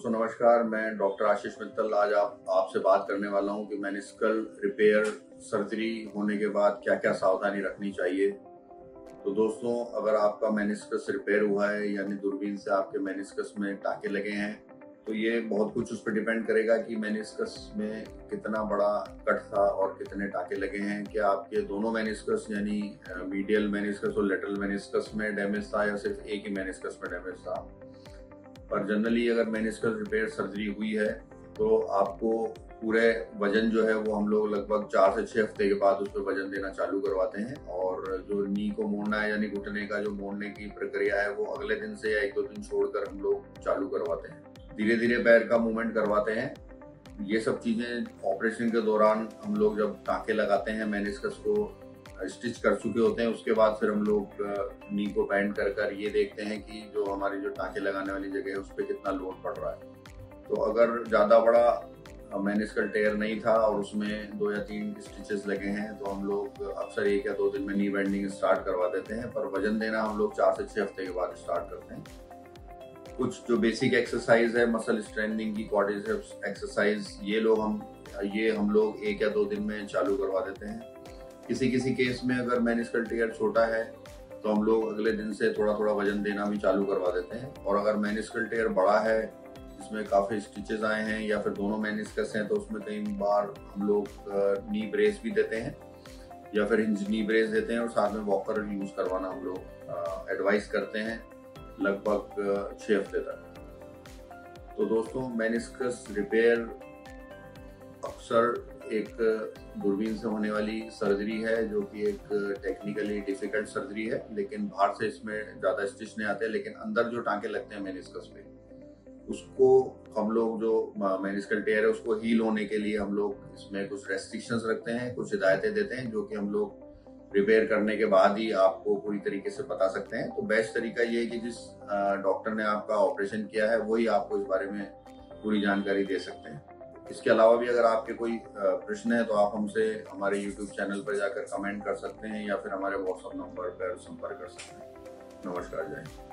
दोस्तों, नमस्कार। मैं डॉक्टर आशीष मित्तल। आज आप, आपसे बात करने वाला हूँ कि मेनिस्कल रिपेयर सर्जरी होने के बाद क्या क्या सावधानी रखनी चाहिए। तो दोस्तों, अगर आपका मेनिस्कस रिपेयर हुआ है, यानी दूरबीन से आपके मेनिस्कस में टाके लगे हैं तो ये बहुत कुछ उस पर डिपेंड करेगा कि मेनिस्कस में कितना बड़ा कट था और कितने टाके लगे हैं। क्या आपके दोनों मेनिस्कस, यानी मीडियल मेनिस्कस और लेटरल मेनिस्कस में डैमेज था या सिर्फ़ एक ही मेनिस्कस में डैमेज था? पर जनरली अगर मेनिस्कल रिपेयर सर्जरी हुई है तो आपको पूरे वज़न जो है वो हम लोग लगभग चार से छह हफ़्ते के बाद उस पर वज़न देना चालू करवाते हैं। और जो नी को मोड़ना है यानी घुटने का जो मोड़ने की प्रक्रिया है, वो अगले दिन से या एक दो दिन छोड़कर हम लोग चालू करवाते हैं। धीरे धीरे पैर का मूवमेंट करवाते हैं। ये सब चीज़ें ऑपरेशन के दौरान हम लोग जब टाँके लगाते हैं मेनिस्कस को स्टिच कर चुके होते हैं, उसके बाद फिर हम लोग नी को बैंड कर कर ये देखते हैं कि जो हमारी जो टाँके लगाने वाली जगह है, उस पर कितना लोड पड़ रहा है। तो अगर ज़्यादा बड़ा मैनिस्कल टेयर नहीं था और उसमें दो या तीन स्टिचेस लगे हैं तो हम लोग अक्सर एक या दो दिन में नी बैंडिंग स्टार्ट करवा देते हैं, पर वज़न देना हम लोग चार से छः हफ़्ते के बाद स्टार्ट करते हैं। कुछ जो बेसिक एक्सरसाइज है मसल स्ट्रेंथिंग की क्वाड्रिसेप्स एक्सरसाइज ये लोग हम, ये हम लोग एक या दो दिन में चालू करवा देते हैं। किसी किसी केस में अगर मैनिस्कल टेयर छोटा है तो हम लोग अगले दिन से थोड़ा थोड़ा वज़न देना भी चालू करवा देते हैं। और अगर मैनिस्कल टेयर बड़ा है, इसमें काफ़ी स्टिचेस आए हैं या फिर दोनों मैनिस्कस हैं तो उसमें कई बार हम लोग नी ब्रेस भी देते हैं या फिर नी ब्रेस देते हैं और साथ में वॉकर यूज़ करवाना हम लोग एडवाइस करते हैं लगभग छह हफ़्ते तक। तो दोस्तों मैनिस्कस रिपेयर अक्सर एक, दूरबीन से होने वाली सर्जरी है, जो कि एक टेक्निकली डिफ़िकल्ट सर्जरी है, लेकिन बाहर से इसमें ज़्यादा स्टिच नहीं आते, लेकिन अंदर जो टांके लगते हैं मेनिस्कस पे, उसको हम लोग जो मेनिस्कल टेयर है, उसको हील होने के लिए हम लोग इसमें कुछ रेस्ट्रिक्शंस रखते हैं, कुछ हिदायतें देते हैं, जो कि हम लोग रिपेयर करने के बाद ही आपको पूरी तरीके से बता सकते हैं। तो बेस्ट तरीका ये है कि जिस डॉक्टर ने आपका ऑपरेशन किया है वही आपको इस बारे में पूरी जानकारी दे सकते हैं। इसके अलावा भी अगर आपके कोई प्रश्न है तो आप हमसे हमारे यूट्यूब चैनल पर जाकर कमेंट कर सकते हैं या फिर हमारे व्हाट्सएप नंबर पर संपर्क कर सकते हैं। नमस्कार, जय